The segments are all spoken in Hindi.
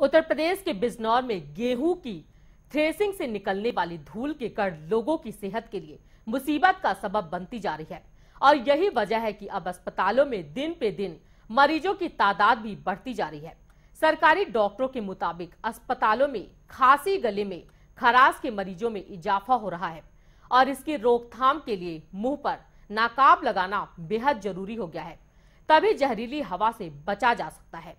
उत्तर प्रदेश के बिजनौर में गेहूँ की थ्रेसिंग से निकलने वाली धूल के कण लोगों की सेहत के लिए मुसीबत का सबब बनती जा रही है। और यही वजह है कि अब अस्पतालों में दिन पे दिन मरीजों की तादाद भी बढ़ती जा रही है। सरकारी डॉक्टरों के मुताबिक अस्पतालों में खांसी गले में खराश के मरीजों में इजाफा हो रहा है और इसकी रोकथाम के लिए मुँह पर नाकाब लगाना बेहद ज़रूरी हो गया है। तभी जहरीली हवा से बचा जा सकता है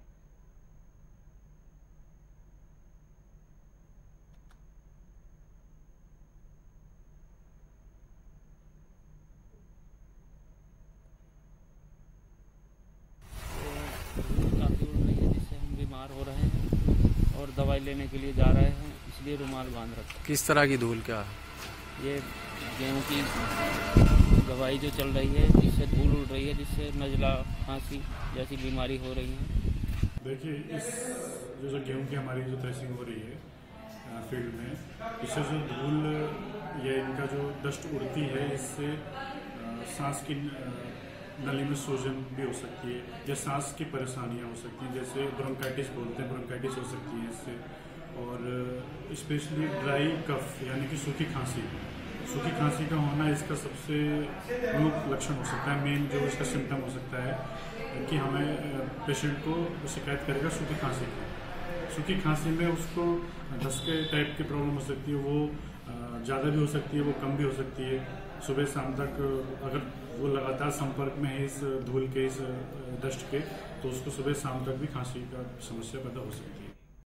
काफ़ी उड़ रही है जिससे हम बीमार हो रहे हैं और दवाई लेने के लिए जा रहे हैं इसलिए रुमाल बाँध रखा किस तरह की धूल क्या है? ये गेहूँ की दवाई जो चल रही है जिससे धूल उड़ रही है जिससे नजला खांसी जैसी बीमारी हो रही है। देखिए इस जो जो गेहूँ की हमारी जो थ्रेसिंग हो रही है फ़ील्ड में इससे जो धूल या इनका जो डस्ट उड़ती है इससे सांस की नली में सूजन भी हो सकती है, या सांस की परेशानियाँ हो सकती हैं, जैसे ब्रोंकाइटिस बोलते हैं, ब्रोंकाइटिस हो सकती है इससे। और स्पेशली ड्राई कफ, यानी कि सूखी खांसी। सूखी खांसी का होना इसका सबसे प्रमुख लक्षण हो सकता है, मेन जो इसका सिम्टम हो सकता है, कि हमें पेशेंट को शिकायत करेगा सूखी खांसी की। सूखी खांसी में उसको धसके टाइप की प्रॉब्लम हो सकती है, वो ज़्यादा भी हो सकती है, वो कम भी हो सकती है। सुबह शाम तक अगर वो लगातार संपर्क में है इस धूल के, इस डस्ट के तो उसको सुबह शाम तक भी खांसी का समस्या पैदा हो सकती है।